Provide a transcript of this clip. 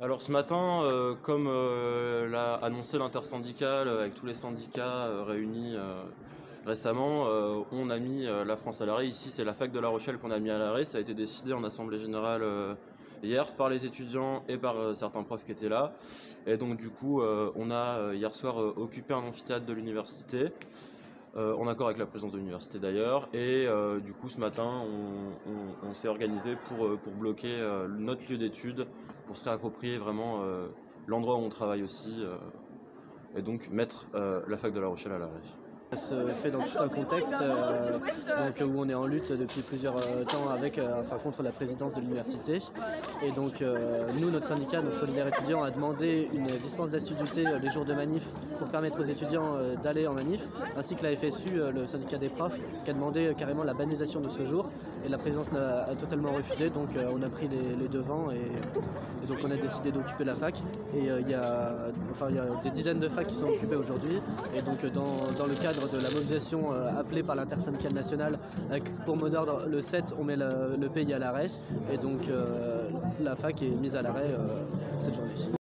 Alors ce matin, euh, comme euh, l'a annoncé l'intersyndicale avec tous les syndicats euh, réunis euh, récemment, euh, on a mis euh, la France à l'arrêt. Ici, c'est la fac de La Rochelle qu'on a mis à l'arrêt. Ça a été décidé en assemblée générale euh, hier par les étudiants et par euh, certains profs qui étaient là. Et donc du coup, euh, on a euh, hier soir euh, occupé un amphithéâtre de l'université. euh, en accord avec la présidence de l'université d'ailleurs, et euh, du coup ce matin on- on s'est organisé pour, euh, pour bloquer euh, notre lieu d'études, pour se réapproprier vraiment euh, l'endroit où on travaille aussi, et donc mettre la fac de La Rochelle à l'arrêt. Ça se fait dans tout un contexte euh, donc, où on est en lutte depuis plusieurs euh, temps avec, euh, enfin, contre la présidence de l'université. Et donc euh, nous, notre syndicat, donc Solidaire étudiant, a demandé une dispense d'assiduité euh, les jours de manif pour permettre aux étudiants euh, d'aller en manif, ainsi que la FSU, euh, le syndicat des profs, qui a demandé euh, carrément la bannisation de ce jour. Et la présidence a totalement refusé, donc euh, on a pris les, les devants et, et donc on a décidé d'occuper la fac. Et euh, il y, a, enfin, y a des dizaines de facs qui sont occupées aujourd'hui. Et donc euh, dans, dans le cadre de la mobilisation euh, appelée par l'intersyndicale nationale, avec pour mot d'ordre le 7, on met le, le pays à l'arrêt. Et donc euh, la fac est mise à l'arrêt euh, cette journée.